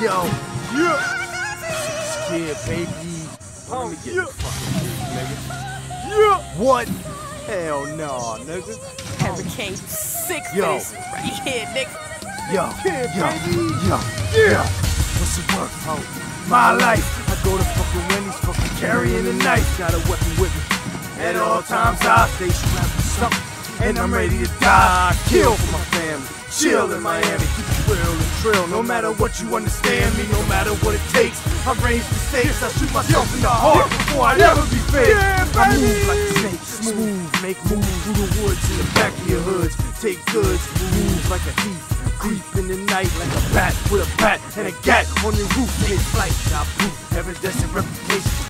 Yo, Yeah. yeah, baby. Oh, Let me get yeah. fucking move, nigga. Yeah. What? Hell no, nigga. Hurricane six Yo. right here, nigga. Yo, Yeah, yo, baby. yo, Yeah. What's the work, ho? My life. I go to fucking Wendy's, fucking carrying a knife. Got a weapon with me. At all times I stay strapped with something. And I'm ready to die. Kill for my. Chill in Miami. Keep it real and trill. No matter what you understand me, no matter what it takes. I range the stakes. I shoot myself in the heart before I ever be fake. Yeah, I move like a snake. Smooth, make moves through the woods in the back of your hoods. Take goods, move like a thief. Creep in the night like a bat with a bat and a gat on your roof. Take flight, I proof, evanescent reputation.